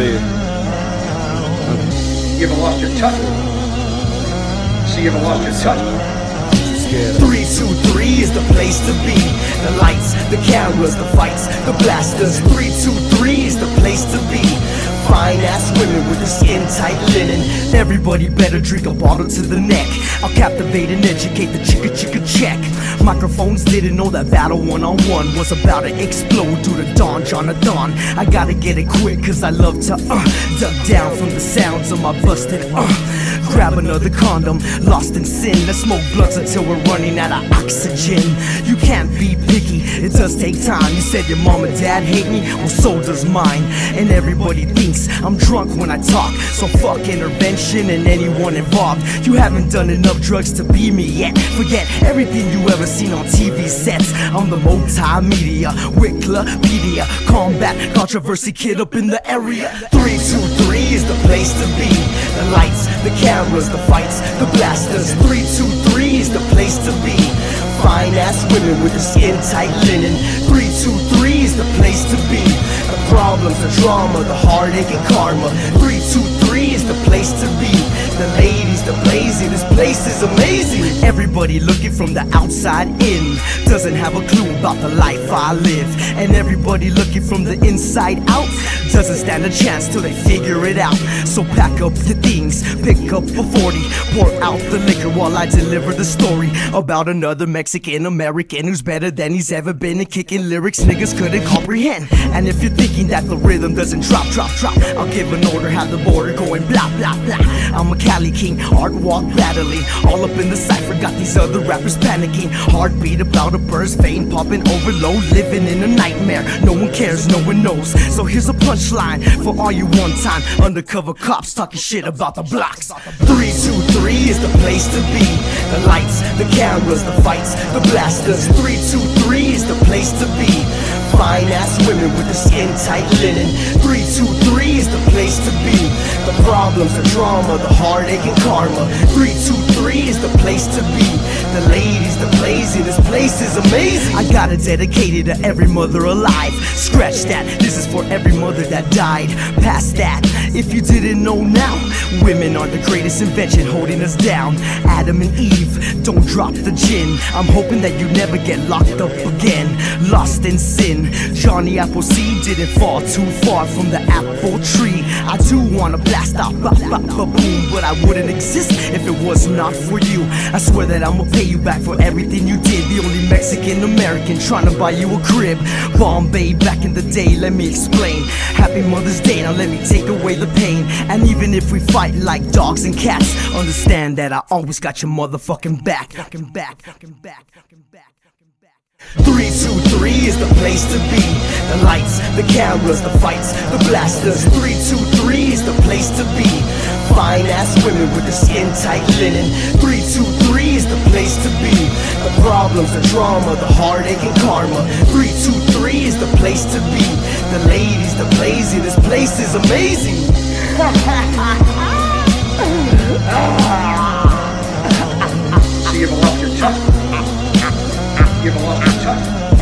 activated. You ever lost your touch? See, you ever lost your touch? Scared. 323 is the place to be. The lights, the cameras, the fights, the blasters. 323 is the place to be. Fine ass women with the skin tight linen. Everybody better drink a bottle to the neck. I'll captivate and educate the chicka chicka check. Microphones didn't know that battle one on one was about to explode due to Don Jonathan. I gotta get it quick cause I love to uh, duck down from the sounds of my busted uh. Grab another condom, lost in sin. Let's smoke blunts until we're running out of oxygen. You can't be picky, it does take time. You said your mom and dad hate me, well, so does mine. And everybody thinks I'm drunk when I talk. So fuck intervention and anyone involved. You haven't done enough drugs to be me yet. Forget everything you ever seen on TV sets. I'm the multimedia, Wikipedia, combat, controversy kid up in the area. 323 is the place to be. The lights, the cameras, the fights, the blasters. 323 is the place to be. Fine ass women with the skin tight linen. 323 is the place to be. The problems, the drama, the heartache and karma. 323 is the place to be. This place is amazing. Everybody looking from the outside in doesn't have a clue about the life I live. And everybody looking from the inside out doesn't stand a chance till they figure it out. So pack up your things, pick up a 40, pour out the liquor while I deliver the story about another Mexican American who's better than he's ever been and kicking lyrics niggas couldn't comprehend. And if you're thinking that the rhythm doesn't drop, drop, drop, I'll give an order, have the border going blah, blah, blah. I'm a Cali king, art walk battling, all up in the cipher, got these other rappers panicking. Heartbeat about a burst, vein popping overload, living in a nightmare. No one cares, no one knows. So here's a punchline for all you one time undercover cops talking shit about the blocks. 323 is the place to be. The lights, the cameras, the fights, the blasters. 323 is the place to be. Fine ass women with the skin tight linen. 323 is the place to be. The problems, the drama, the heartache and karma. 323 is the place to be. The ladies, the blazing, this place is amazing. I gotta dedicate it to every mother alive. Scratch that, this is for every mother that died. Past that, if you didn't know now, women are the greatest invention holding us down. Adam and Eve, don't drop the gin. I'm hoping that you never get locked up again. Lost in sin, Johnny Appleseed didn't fall too far from the apple tree. I do wanna blast out, bop, bop, ba, boom, but I wouldn't exist if it was not for you. I swear that I'ma pay you back for everything you did. The only Mexican American trying to buy you a crib. Bombay back in the day, let me explain. Happy Mother's Day, now let me take away the pain. And even if we fight like dogs and cats, understand that I always got your motherfucking back, fucking back, fucking back, fucking back. 323 is the place to be. The lights, the cameras, the fights, the blasters. 323 is the place to be. Fine ass women with the skin tight linen. 323 is the place to be. The problems, the drama, the heartache and karma. 323 is the place to be. The ladies, the blazing, this place is amazing. See, you lost your touch? You lost your touch?